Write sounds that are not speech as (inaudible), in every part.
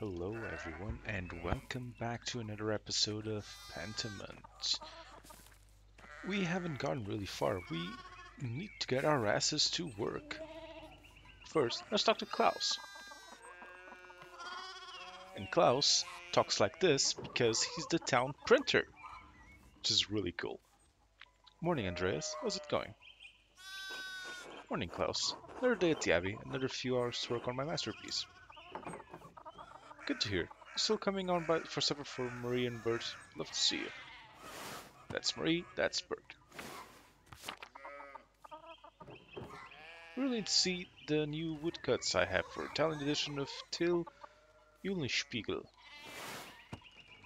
Hello everyone and welcome back to another episode of Pentiment. We haven't gone really far. We need to get our asses to work. First, let's talk to Klaus. And Klaus talks like this because he's the town printer, which is really cool. Morning, Andreas. How's it going? Morning, Klaus. Another day at the Abbey, another few hours to work on my masterpiece. Good to hear. Still coming on by for supper for Marie and Bert. Love to see you. That's Marie, that's Bert. Really need to see the new woodcuts I have for Italian edition of Till Eulenspiegel.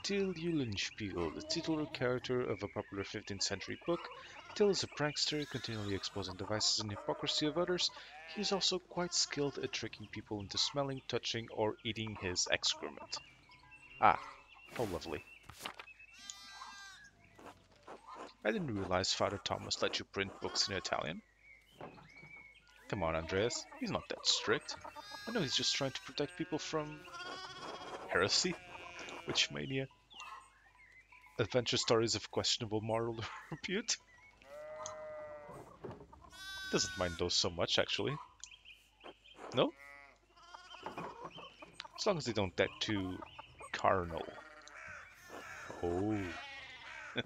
Till Eulenspiegel, the titular character of a popular 15th century book, Till is a prankster, continually exposing the vices and hypocrisy of others. He is also quite skilled at tricking people into smelling, touching, or eating his excrement. Ah, how lovely. I didn't realize Father Thomas let you print books in Italian. Come on, Andreas. He's not that strict. I know he's just trying to protect people from... heresy? (laughs) Witch mania? Adventure stories of questionable moral (laughs) repute? Doesn't mind those so much, actually. No? As long as they don't get too carnal. Oh. (laughs)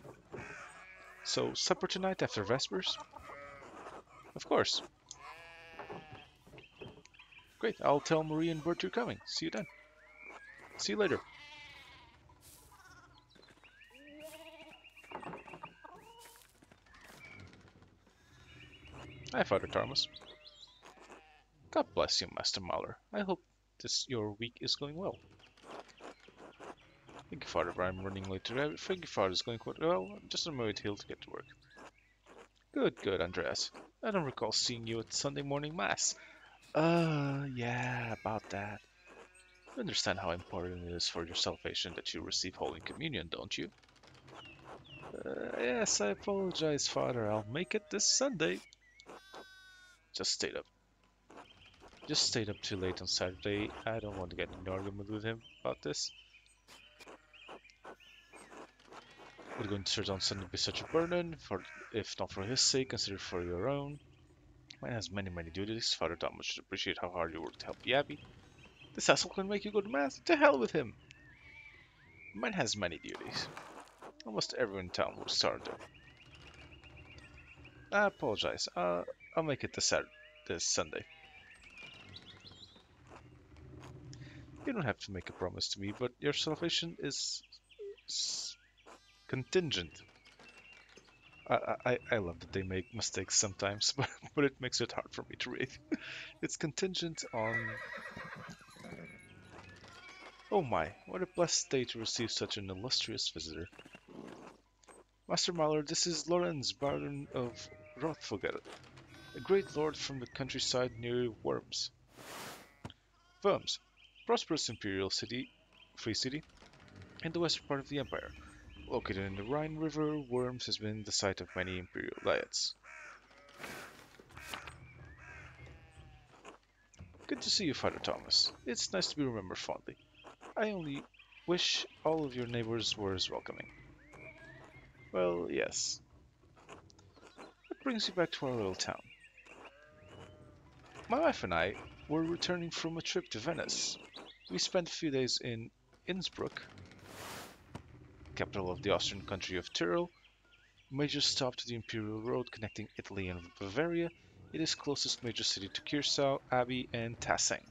so, supper tonight after Vespers? Of course. Great, I'll tell Marie and Bert you're coming. See you then. See you later. Hi, Father Thomas. God bless you, Master Maler. I hope this your week is going well. Thank you, Father, I'm running late today. Thank you, Father, it's going quite well. I'm just on my way to Hill to get to work. Good, good, Andreas. I don't recall seeing you at Sunday morning Mass. Uh, yeah, about that. You understand how important it is for your salvation that you receive Holy Communion, don't you? Uh, yes, I apologize, Father. I'll make it this Sunday. Just stayed up. Just stayed up too late on Saturday. I don't want to get in an argument with him about this. Would going to church on Sunday be such a burden? For if not for his sake, consider for your own. Man has many, many duties. Father Thomas should appreciate how hard you work to help the Abbey. This asshole can make you go to mass. To hell with him. Man has many duties. Almost everyone in town will start there. I apologize. Uh, I'll make it this Saturday, this Sunday. You don't have to make a promise to me, but your salvation is contingent. I, I, I love that they make mistakes sometimes, (laughs) but, but it makes it hard for me to read. (laughs) it's contingent on... Oh my, what a blessed day to receive such an illustrious visitor. Master Maler, this is Lorenz, Baron of Rothvogel, a great lord from the countryside near Worms. Worms, prosperous imperial city, free city, in the western part of the empire. Located in the Rhine River, Worms has been the site of many imperial diets. Good to see you, Father Thomas. It's nice to be remembered fondly. I only wish all of your neighbors were as welcoming. Well, yes. What brings you back to our little town? My wife and I were returning from a trip to Venice. We spent a few days in Innsbruck, capital of the Austrian country of Tyrol, major stop to the Imperial Road connecting Italy and Bavaria. It is closest major city to Kiersau, Abbey, and Tassing.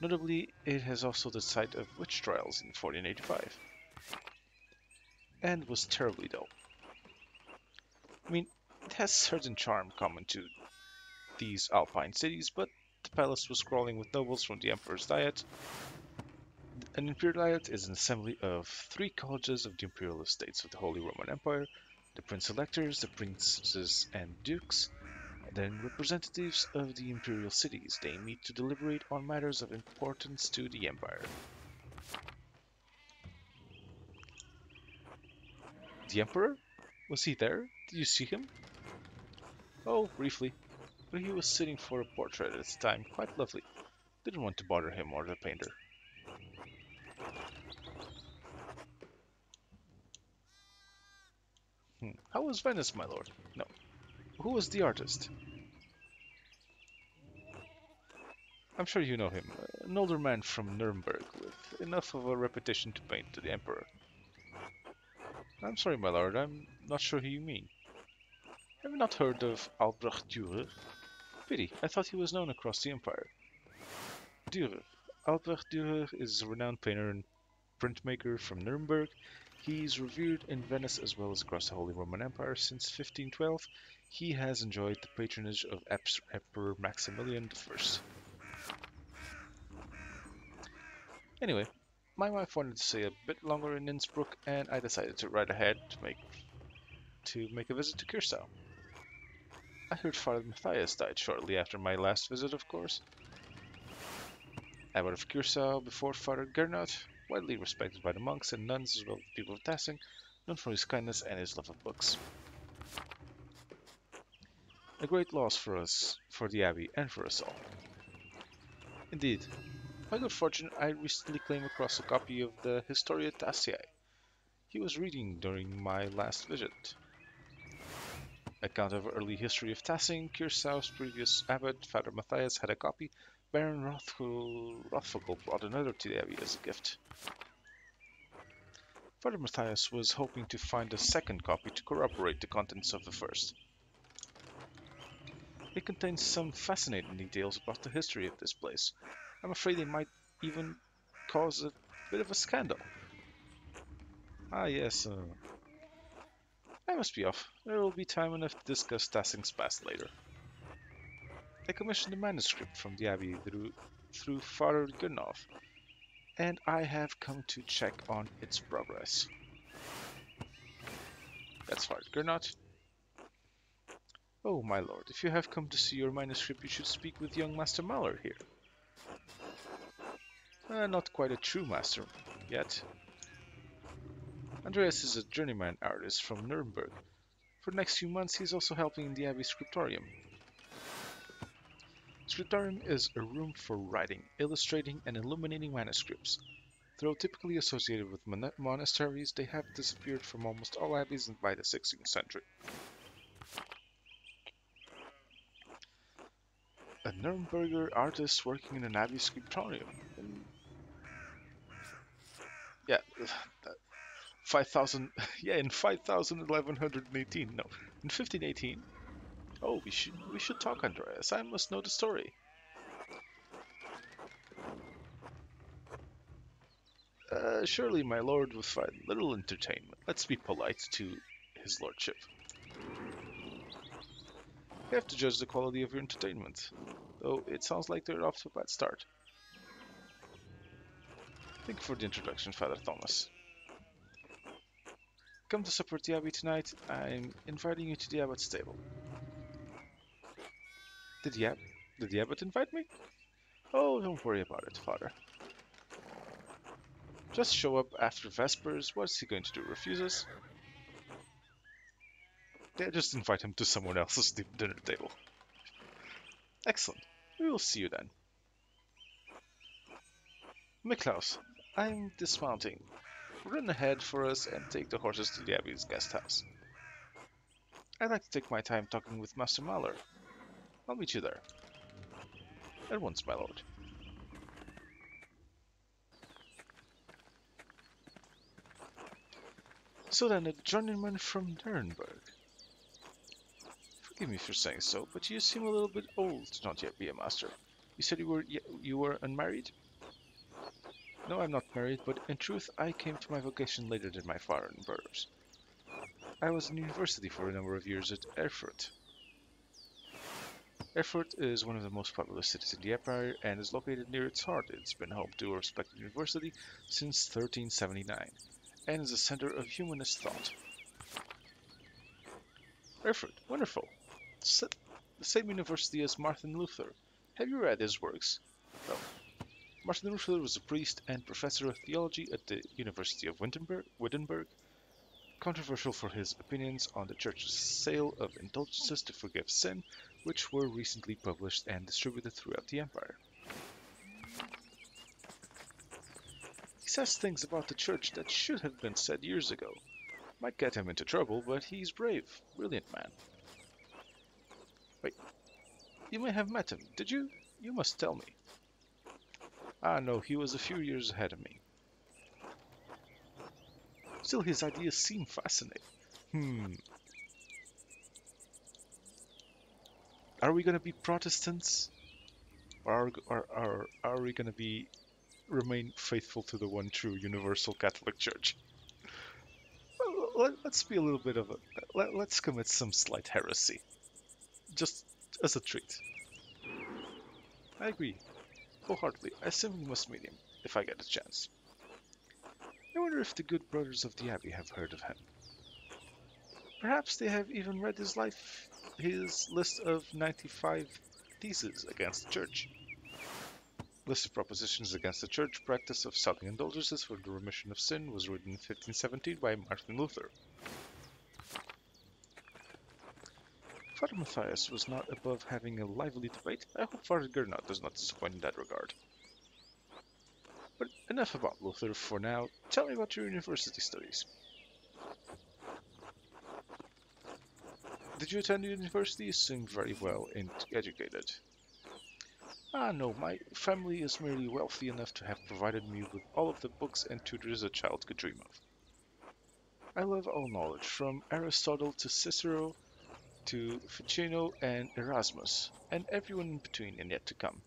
Notably, it has also the site of witch trials in 1485. And was terribly dull. I mean, it has certain charm common to these alpine cities, but the palace was crawling with nobles from the Emperor's Diet. An Imperial Diet is an assembly of three colleges of the Imperial Estates of the Holy Roman Empire, the Prince Electors, the Princes and Dukes, and then representatives of the Imperial cities. They meet to deliberate on matters of importance to the Empire. The Emperor? Was he there? Did you see him? Oh, briefly but he was sitting for a portrait at the time, quite lovely. Didn't want to bother him or the painter. Hmm. How was Venice, my lord? No. Who was the artist? I'm sure you know him. An older man from Nuremberg with enough of a reputation to paint to the Emperor. I'm sorry, my lord, I'm not sure who you mean. Have you not heard of Albrecht Dürer? Pity, I thought he was known across the Empire. Dürer. Albrecht Dürer is a renowned painter and printmaker from Nuremberg. He's revered in Venice as well as across the Holy Roman Empire since 1512. He has enjoyed the patronage of Emperor Maximilian I. Anyway, my wife wanted to stay a bit longer in Innsbruck, and I decided to ride ahead to make to make a visit to Kiersau. I heard Father Matthias died shortly after my last visit, of course. Abbot of Kiersau before Father Gernot, widely respected by the monks and nuns as well as the people of Tassing, known for his kindness and his love of books. A great loss for us, for the Abbey, and for us all. Indeed, by good fortune, I recently came across a copy of the Historia Tassiae he was reading during my last visit. Account of early history of Tassing, Kiersau's previous abbot, Father Matthias, had a copy. Baron Rothvogel brought another to the abbey as a gift. Father Matthias was hoping to find a second copy to corroborate the contents of the first. It contains some fascinating details about the history of this place, I'm afraid they might even cause a bit of a scandal. Ah, yes. Uh, I must be off. There will be time enough to discuss Tassing's past later. I commissioned a manuscript from the Abbey through, through Father Gernov, and I have come to check on its progress. That's Father Gernot. Oh, my lord, if you have come to see your manuscript, you should speak with young Master Maler here. Uh, not quite a true master yet. Andreas is a journeyman artist from Nuremberg. For the next few months, he's also helping in the Abbey Scriptorium. Scriptorium is a room for writing, illustrating, and illuminating manuscripts. Though typically associated with mon monasteries, they have disappeared from almost all abbeys by the 16th century. A Nuremberger artist working in an abbey scriptorium. Hmm. Yeah, (sighs) 5,000. (laughs) Yeah, in 5,1118. No, in 1518. Oh, we should we should talk, Andreas. I must know the story. Uh, surely my lord would find little entertainment. Let's be polite to his lordship. You have to judge the quality of your entertainment, though it sounds like they're off to a bad start. Thank you for the introduction, Father Thomas. Come to the Abbey tonight. I'm inviting you to the Abbot's table. Did the, Ab did the Abbot invite me? Oh, don't worry about it, Father. Just show up after Vespers. What's he going to do? Refuse us? Just invite him to someone else's dinner table. Excellent. We will see you then. Miklaus, I'm dismounting. Run ahead for us and take the horses to the Abbey's guest house. I'd like to take my time talking with Master Maler. I'll meet you there. At once, my lord. So then, a journeyman from Nuremberg. Forgive me for saying so, but you seem a little bit old to not yet be a master. You said you were you were unmarried? No, I'm not married, but in truth I came to my vocation later than my father and brothers. I was in university for a number of years at Erfurt. Erfurt is one of the most populous cities in the empire and is located near its heart. It's been home to a respected university since 1379 and is a center of humanist thought. Erfurt, wonderful. the same university as Martin Luther. Have you read his works? No. Martin Luther was a priest and professor of theology at the University of Wittenberg, Wittenberg, controversial for his opinions on the Church's sale of indulgences to forgive sin, which were recently published and distributed throughout the empire. He says things about the church that should have been said years ago. Might get him into trouble, but he's brave. Brilliant man. Wait, you may have met him, did you? You must tell me. Ah, no, he was a few years ahead of me. Still, his ideas seem fascinating. Hmm. Are we going to be Protestants? Or are, or are we going to be remain faithful to the one true universal Catholic Church? Let, us be a little bit of a let, let's commit some slight heresy, just as a treat. I agree, wholeheartedly. I simply must meet him if I get a chance. I wonder if the good brothers of the Abbey have heard of him. Perhaps they have even read his life, his list of 95 theses against the Church. List of propositions against the Church practice of selling indulgences for the remission of sin was written in 1517 by Martin Luther. Father Matthias was not above having a lively debate. I hope Father Gernot does not disappoint in that regard. But enough about Luther for now. Tell me about your university studies. Did you attend university? You seem very well educated. Ah, no, my family is merely wealthy enough to have provided me with all of the books and tutors a child could dream of. I love all knowledge, from Aristotle to Cicero to Ficino and Erasmus, and everyone in between and yet to come.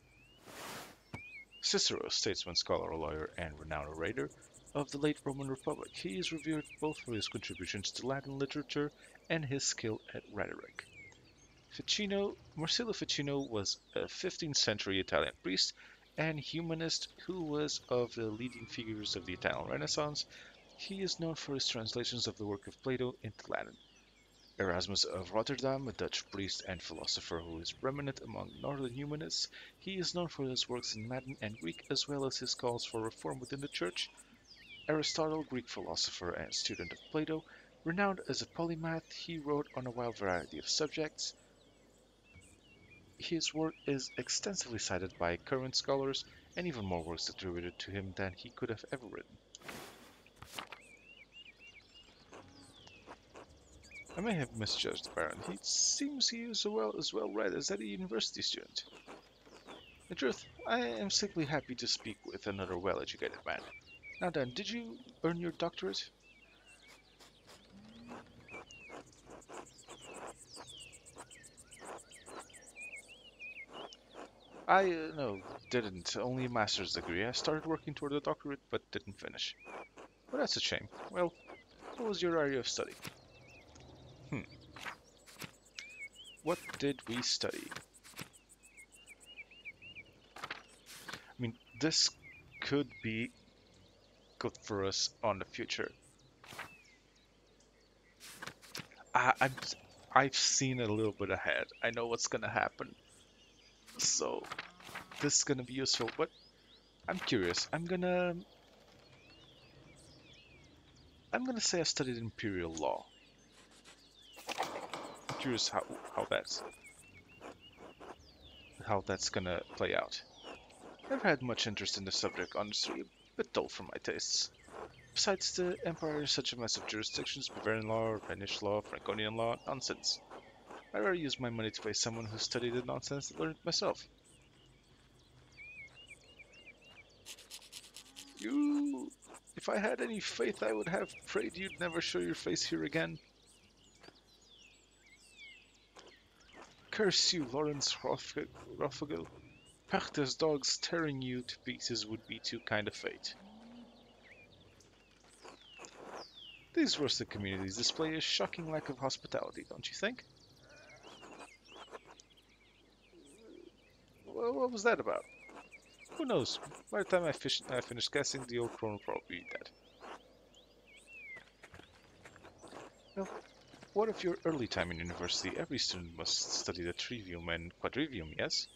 Cicero, statesman, scholar, lawyer, and renowned orator of the late Roman Republic, he is revered both for his contributions to Latin literature and his skill at rhetoric. Ficino, Marsilio Ficino was a 15th century Italian priest and humanist who was of the leading figures of the Italian Renaissance. He is known for his translations of the work of Plato into Latin. Erasmus of Rotterdam, a Dutch priest and philosopher who is prominent among northern humanists, he is known for his works in Latin and Greek as well as his calls for reform within the Church. Aristotle, Greek philosopher and student of Plato, renowned as a polymath, he wrote on a wide variety of subjects. His work is extensively cited by current scholars, and even more works attributed to him than he could have ever written. I may have misjudged Baron. He seems he is well, as well read as any university student. In truth, I am simply happy to speak with another well-educated man. Now then, did you earn your doctorate? I, uh, no, didn't. Only a master's degree. I started working toward a doctorate, but didn't finish. Well, that's a shame. Well, what was your area of study? Hmm. What did we study? I mean, this could be good for us on the future. I, I'm, I've seen a little bit ahead. I know what's gonna happen. So, this is gonna be useful, but I'm curious. I'm gonna... I'm gonna say I studied imperial law curious how how that's how that's gonna play out. Never had much interest in the subject, honestly, a bit dull for my tastes. Besides, the Empire is such a mess of jurisdictions, Bavarian law, Rhenish law, Franconian law, nonsense. I'd rather use my money to pay someone who studied the nonsense and learn it myself. You... If I had any faith, I would have prayed you'd never show your face here again. Curse you, Lawrence Hrothgar. Pachter's dogs tearing you to pieces would be too kind of fate. These rustic communities display a shocking lack of hospitality, don't you think? Well, what was that about? Who knows? By the time I, fish I finish guessing, the old crone will probably be dead. Well, what of your early time in university? Every student must study the trivium and quadrivium, yes?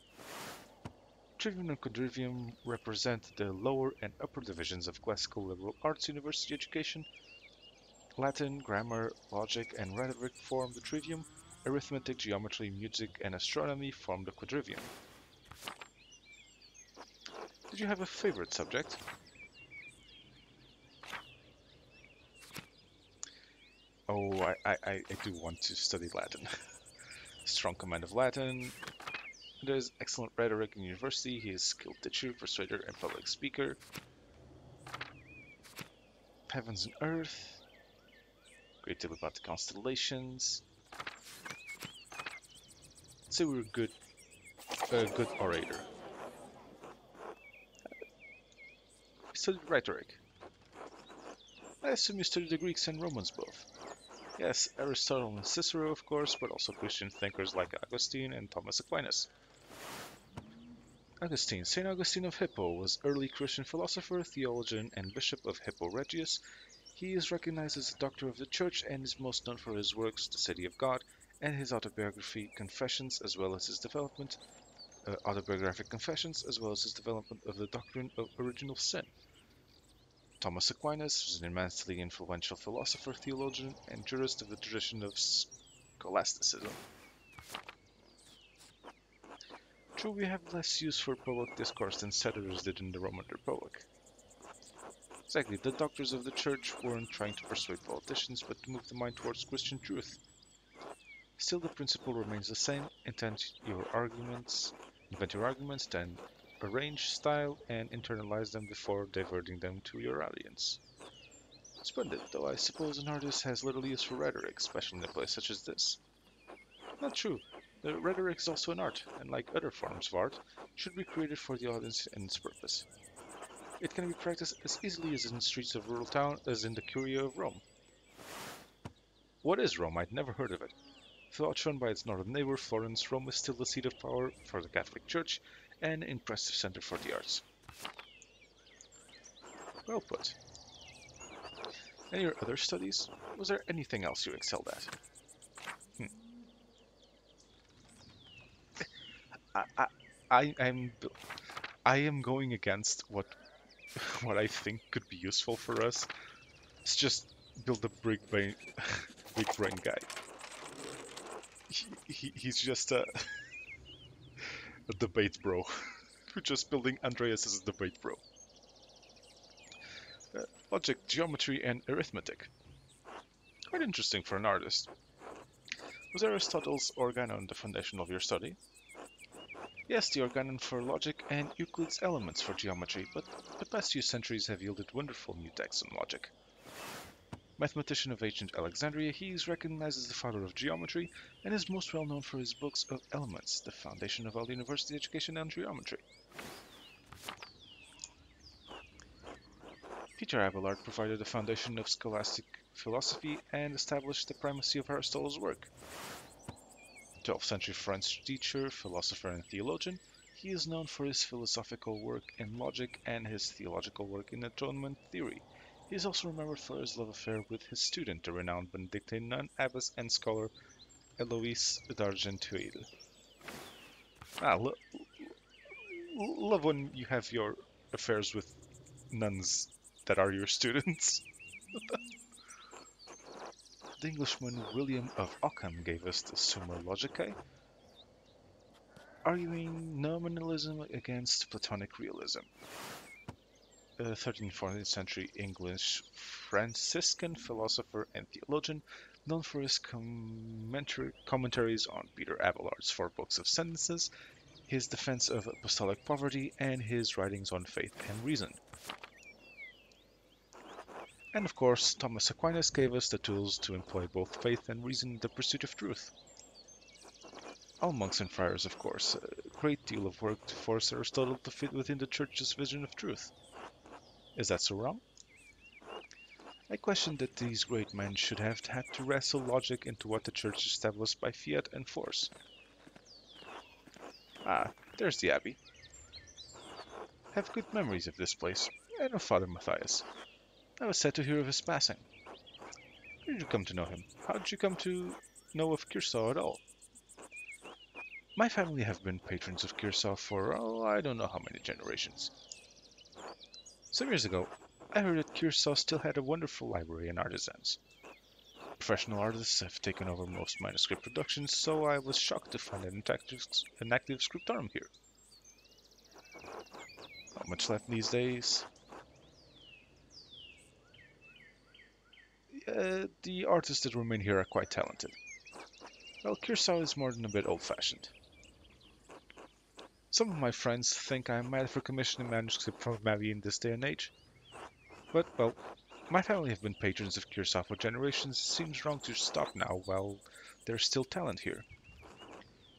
Trivium and quadrivium represent the lower and upper divisions of classical liberal arts university education. Latin, grammar, logic, and rhetoric form the trivium. Arithmetic, geometry, music, and astronomy form the quadrivium. Did you have a favorite subject? Oh, I, I, I do want to study Latin. (laughs) Strong command of Latin. There's excellent rhetoric in university. He is skilled teacher, persuader, and public speaker. Heavens and Earth. Great deal about the constellations. Say we're good, a good orator. studied rhetoric. I assume you studied the Greeks and Romans both. Yes, Aristotle and Cicero, of course, but also Christian thinkers like Augustine and Thomas Aquinas. Augustine, St. Augustine of Hippo, was early Christian philosopher, theologian, and bishop of Hippo Regius. He is recognized as a doctor of the Church and is most known for his works, The City of God, and his autobiography, Confessions, as well as his development, uh, autobiographic confessions, as well as his development of the doctrine of original sin. Thomas Aquinas was an immensely influential philosopher, theologian, and jurist of the tradition of scholasticism. True, we have less use for public discourse than senators did in the Roman Republic. Exactly, the doctors of the church weren't trying to persuade politicians, but to move the mind towards Christian truth. Still, the principle remains the same. Invent your arguments, invent your arguments, then arrange, style, and internalize them before diverting them to your audience. Splendid, though I suppose an artist has little use for rhetoric, especially in a place such as this. Not true. The rhetoric is also an art, and like other forms of art, should be created for the audience and its purpose. It can be practiced as easily as in the streets of rural town as in the Curia of Rome. What is Rome? I'd never heard of it. Though outshone by its northern neighbor, Florence, Rome is still the seat of power for the Catholic Church and impressive center for the arts. Well put. In your other studies, was there anything else you excelled at? Hmm. I, I, I, I'm, I am going against what, (laughs) what I think could be useful for us. It's just build a big brain, (laughs) big brain guy. He, he, he's just a (laughs) a debate bro. (laughs) We're just building Andreas as a debate bro. Uh, logic, geometry, and arithmetic. Quite interesting for an artist. Was Aristotle's Organon the foundation of your study? Yes, the Organon for logic and Euclid's Elements for geometry, but the past few centuries have yielded wonderful new texts on logic. Mathematician of ancient Alexandria, he is recognized as the father of geometry and is most well known for his books of Elements, the foundation of all university education and geometry. Peter Abelard provided the foundation of scholastic philosophy and established the primacy of Aristotle's work. 12th century French teacher, philosopher, and theologian, he is known for his philosophical work in logic and his theological work in atonement theory, he is also remembered for his love affair with his student, the renowned Benedictine nun, abbess, and scholar Eloise d'Argenteuil. Ah, lo love when you have your affairs with nuns that are your students. (laughs) the Englishman William of Ockham gave us the Summa Logicae, arguing nominalism against Platonic realism. 13th, 14th century English Franciscan philosopher and theologian, known for his commentaries on Peter Abelard's Four Books of Sentences, his defense of apostolic poverty, and his writings on faith and reason. And of course, Thomas Aquinas gave us the tools to employ both faith and reason in the pursuit of truth. All monks and friars, of course, a great deal of work to force Aristotle to fit within the Church's vision of truth. Is that so wrong? I question that these great men should have had to wrestle logic into what the church established by fiat and force. Ah, there's the abbey. Have good memories of this place, and of Father Matthias. I was sad to hear of his passing. How did you come to know him? How did you come to know of Kiersau at all? My family have been patrons of Kiersau for, oh, I don't know how many generations. Some years ago, I heard that Kiersau still had a wonderful library and artisans. Professional artists have taken over most manuscript productions, so I was shocked to find an active, an active scriptorium here. Not much left these days. Uh, the artists that remain here are quite talented. Well, Kiersau is more than a bit old-fashioned. Some of my friends think I'm mad for commissioning manuscript from Mavi in this day and age. But, well, my family have been patrons of Kiersau for generations. It seems wrong to stop now while there's still talent here.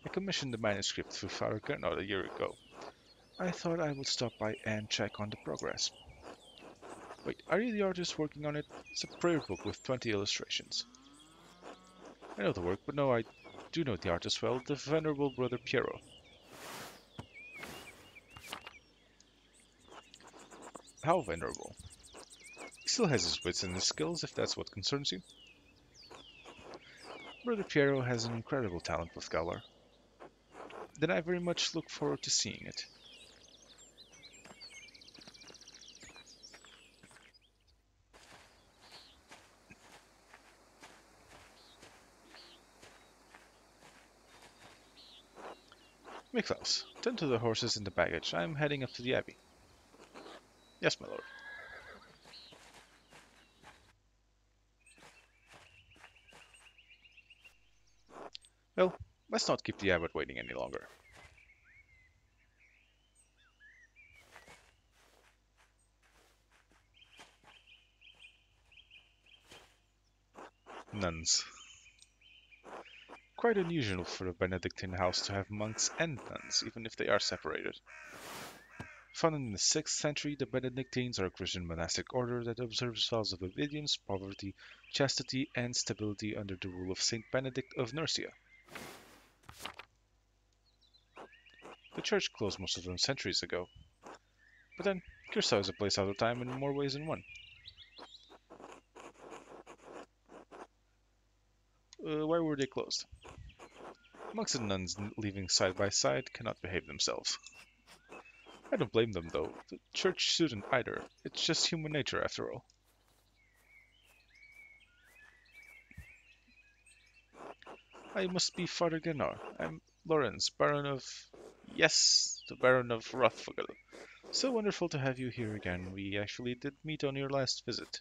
I commissioned the manuscript for Father Gernot a year ago. I thought I would stop by and check on the progress. Wait, are you the artist working on it? It's a prayer book with 20 illustrations. I know the work, but no, I do know the artist well, the venerable brother Piero. How venerable? He still has his wits and his skills, if that's what concerns you. Brother Piero has an incredible talent with Galar. Then I very much look forward to seeing it. Miklaus, tend to the horses and the baggage. I'm heading up to the Abbey. Yes, my lord. Well, let's not keep the abbot waiting any longer. Nuns. Quite unusual for a Benedictine house to have monks and nuns, even if they are separated. Founded in the 6th century, the Benedictines are a Christian monastic order that observes vows of obedience, poverty, chastity, and stability under the rule of Saint Benedict of Nursia. The church closed most of them centuries ago. But then, Kiersau is a place out of time in more ways than one. Uh, why were they closed? Monks and nuns living side by side cannot behave themselves. I don't blame them though. The church shouldn't either. It's just human nature after all. I must be Father Genar. I'm Lorenz, Baron of... Yes, the Baron of Rothvogel. So wonderful to have you here again. We actually did meet on your last visit.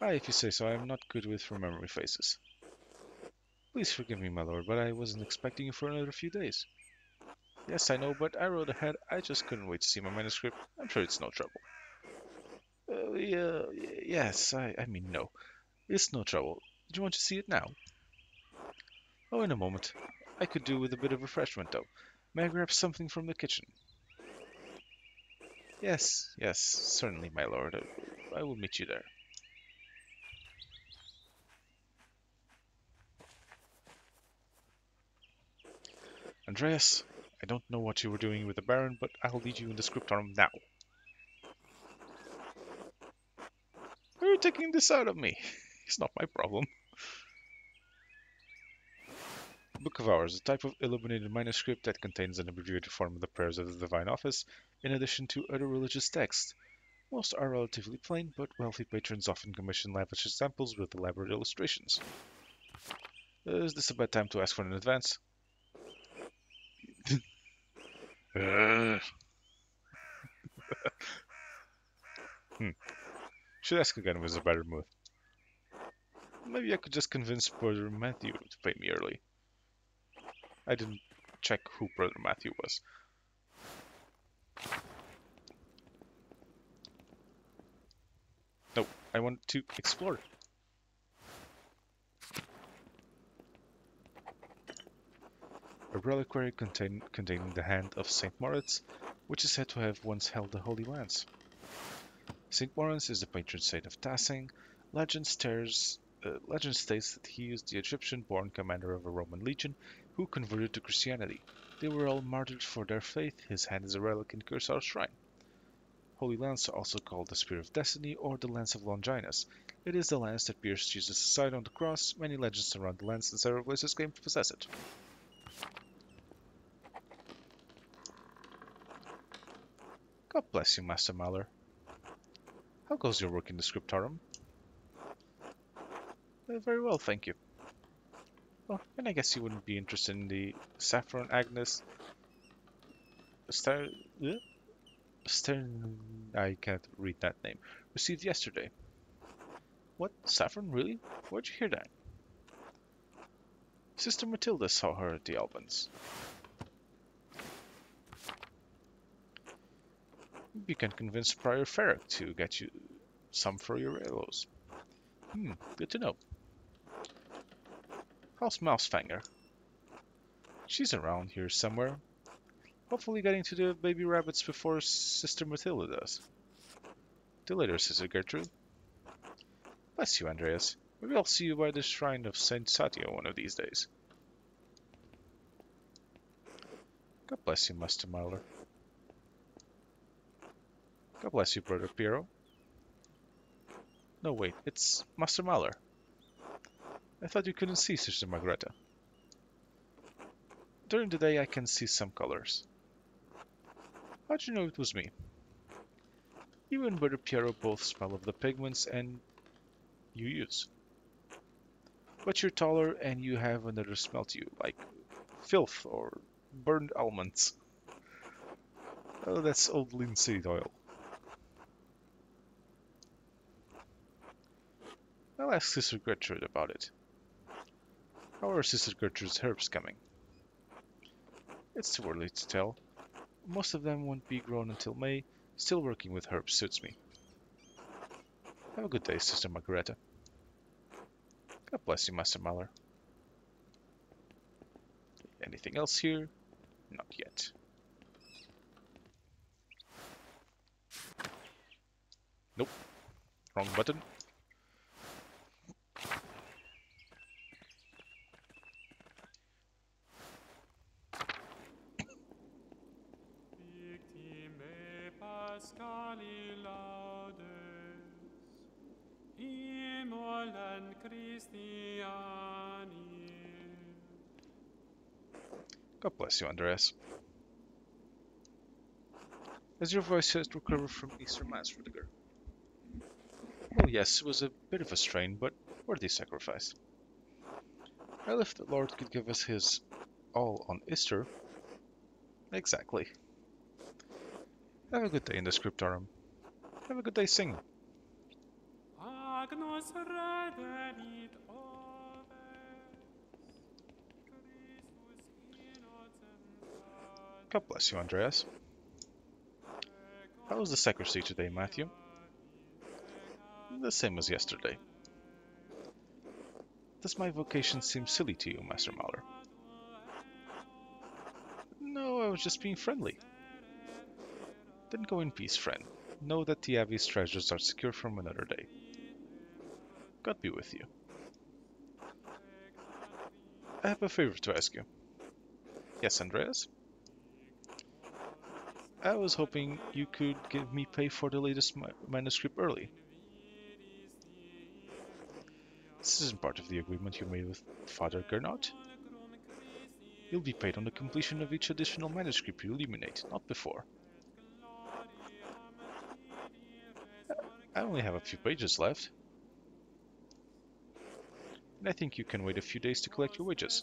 Ah, if you say so, I'm not good with remembering faces. Please forgive me, my lord, but I wasn't expecting you for another few days. Yes, I know, but I wrote ahead. I just couldn't wait to see my manuscript. I'm sure it's no trouble. Uh, yeah, yes, I, I mean, no. It's no trouble. Do you want to see it now? Oh, in a moment. I could do with a bit of refreshment, though. May I grab something from the kitchen? Yes, yes, certainly, my lord. I will meet you there. Andreas, I don't know what you were doing with the Baron, but I'll lead you in the scriptorium now. Why are you taking this out of me? (laughs) It's not my problem. Book of Hours, a type of illuminated manuscript that contains an abbreviated form of the prayers of the Divine Office, in addition to other religious texts. Most are relatively plain, but wealthy patrons often commission lavish examples with elaborate illustrations. Uh, is this a bad time to ask for an advance? (laughs) hmm. Should ask again with a better mood. Maybe I could just convince Brother Matthew to pay me early. I didn't check who Brother Matthew was. No, I want to explore. A reliquary contain, containing the hand of St. Moritz, which is said to have once held the Holy Lance. St. Moritz is the patron saint of Tassing. Legend, stares, uh, legend states that he is the Egyptian-born commander of a Roman legion who converted to Christianity. They were all martyred for their faith. His hand is a relic in Kiersau Shrine. Holy Lance, also called the Spear of Destiny or the Lance of Longinus. It is the lance that pierced Jesus' side on the cross. Many legends surround the lance and several places claim to possess it. God bless you, Master Maler. How goes your work in the scriptorium? Uh, very well, thank you. Well, and I guess you wouldn't be interested in the Saffron Agnes... Uh, Stern... I can't read that name. Received yesterday. What? Saffron? Really? Where'd you hear that? Sister Matilda saw her at the Albans. You can convince Prior Ferenc to get you some for your aloes. Hmm, good to know. How's Mousefanger? She's around here somewhere. Hopefully getting to the baby rabbits before Sister Matilda does. Till later, Sister Gertrude. Bless you, Andreas. Maybe I'll see you by the shrine of Saint Satya one of these days. God bless you, Master Maler. God bless you, Brother Piero. No, wait, it's Master Maler. I thought you couldn't see, Sister Margareta. During the day I can see some colors. How'd you know it was me? You and Brother Piero both smell of the pigments and you use. But you're taller and you have another smell to you, like filth or burned almonds. Oh, that's old linseed oil. I'll ask Sister Gertrude about it. How are Sister Gertrude's herbs coming? It's too early to tell. Most of them won't be grown until May. Still working with herbs suits me. Have a good day, Sister Margareta. God bless you, Master Maler. Anything else here? Not yet. Nope. Wrong button. Bless you, Andreas. Has your voice just recovered from Easter Mass, Rudiger? Oh yes, it was a bit of a strain, but worthy sacrifice. Well, if the Lord could give us his all on Easter. Exactly. Have a good day in the scriptorum. Have a good day singing. God bless you, Andreas. How was the sacristy today, Matthew? The same as yesterday. Does my vocation seem silly to you, Master Maler? No, I was just being friendly. Then go in peace, friend. Know that the Abbey's treasures are secure from another day. God be with you. I have a favor to ask you. Yes, Andreas? I was hoping you could give me pay for the latest ma- manuscript early. This isn't part of the agreement you made with Father Gernot. You'll be paid on the completion of each additional manuscript you illuminate, not before. I only have a few pages left. And I think you can wait a few days to collect your wages.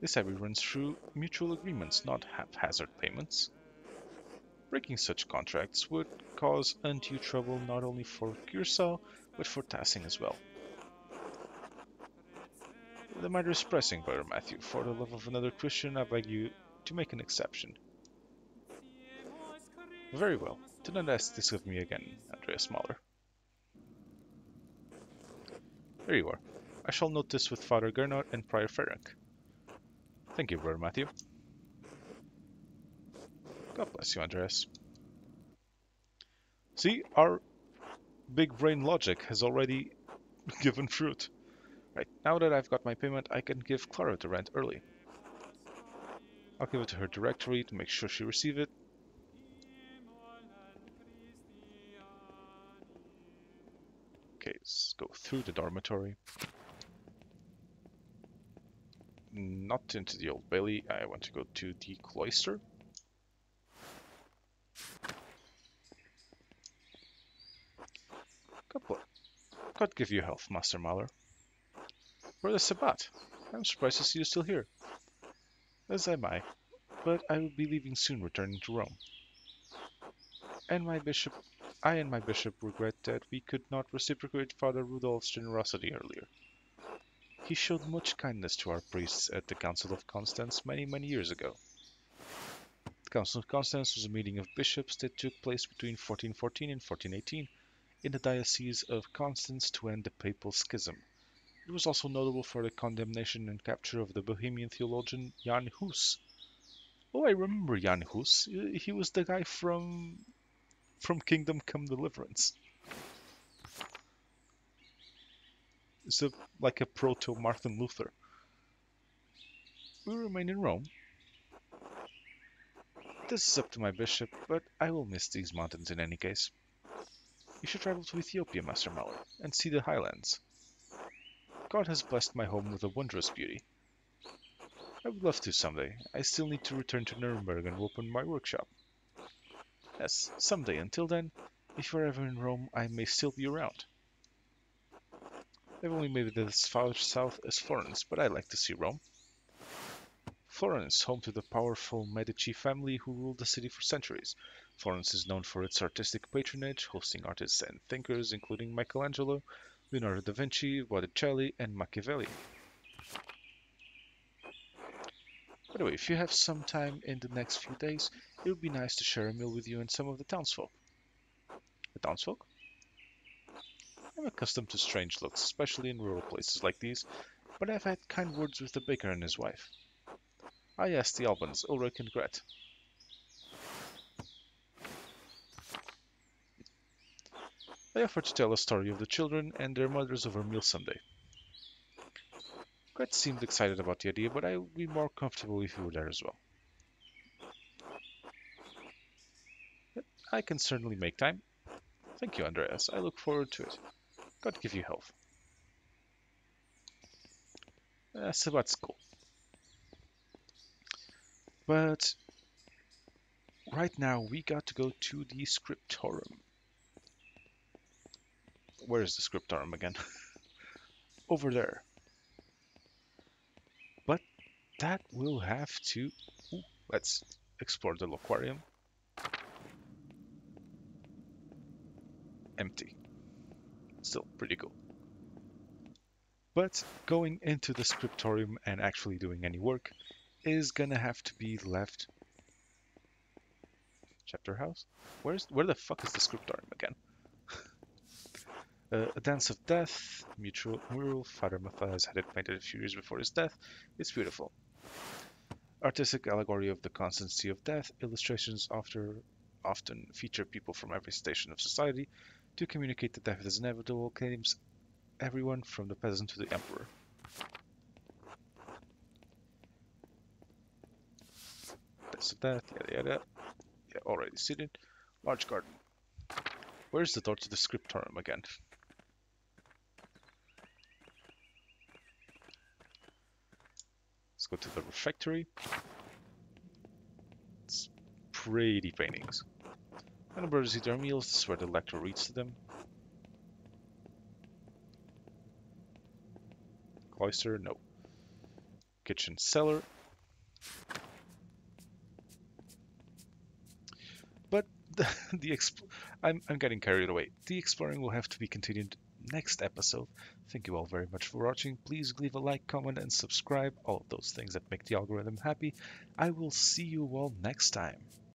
This abbey runs through mutual agreements, not haphazard payments. Breaking such contracts would cause undue trouble not only for Kiersau, but for Tassing as well. The matter is pressing, Brother Matthew. For the love of another Christian, I beg you to make an exception. Very well. Do not ask this of me again, Andreas Maler. There you are. I shall note this with Father Gernot and Prior Ferenc. Thank you, Brother Matthew. God bless you, Andreas. See, our big brain logic has already (laughs) given fruit. Right, now that I've got my payment, I can give Clara the rent early. I'll give it to her directory to make sure she receives it. Okay, let's go through the dormitory. Not into the Old Bailey, I want to go to the cloister. God, God give you health, Master Maler. Brother Sabat, I'm surprised to see you still here. As am I, but I will be leaving soon, returning to Rome. And my bishop I and my bishop regret that we could not reciprocate Father Rudolph's generosity earlier. He showed much kindness to our priests at the Council of Constance many, many years ago. The Council of Constance was a meeting of bishops that took place between 1414 and 1418 in the Diocese of Constance to end the Papal Schism. It was also notable for the condemnation and capture of the Bohemian theologian Jan Hus. Oh, I remember Jan Hus. He was the guy from from Kingdom Come Deliverance. It's a, like a proto Martin Luther. We remain in Rome. This is up to my bishop, but I will miss these mountains in any case. You should travel to Ethiopia, Master Maler, and see the highlands. God has blessed my home with a wondrous beauty. I would love to someday. I still need to return to Nuremberg and open my workshop. Yes, someday. Until then, if you're ever in Rome, I may still be around. I've only made it as far south as Florence, but I like to see Rome. Florence, home to the powerful Medici family who ruled the city for centuries. Florence is known for its artistic patronage, hosting artists and thinkers including Michelangelo, Leonardo da Vinci, Botticelli, and Machiavelli. By the way, if you have some time in the next few days, it would be nice to share a meal with you and some of the townsfolk. The townsfolk? I'm accustomed to strange looks, especially in rural places like these, but I've had kind words with the baker and his wife. I asked the Albans, Ulrich and Gret. They offered to tell a story of the children and their mothers over meal someday. Gret seemed excited about the idea, but I would be more comfortable if you were there as well. I can certainly make time. Thank you, Andreas. I look forward to it. God give you health. Uh, so that's cool. But right now we got to go to the scriptorum. Where is the scriptorum again? (laughs) Over there. But that will have to. Ooh, let's explore the loquarium. Empty. Still pretty cool. But going into the scriptorium and actually doing any work is gonna have to be left. Chapter house? Where's where the fuck is the scriptorium again? (laughs) uh, a dance of death, mutual mural. Father Matthias had it painted a few years before his death. It's beautiful. Artistic allegory of the constancy of death. Illustrations after often feature people from every station of society to communicate that death is inevitable. Claims everyone from the peasant to the emperor. That's that, yada yada. Yeah, already seated. Large garden. Where's the door to the scriptorium again? Let's go to the refectory. It's pretty paintings. And the brothers eat their meals, this is where the lector reads to them. Cloister, no. Kitchen cellar. But (laughs) the, the I'm, I'm getting carried away. The exploring will have to be continued next episode. Thank you all very much for watching. Please leave a like, comment, and subscribe. All of those things that make the algorithm happy. I will see you all next time.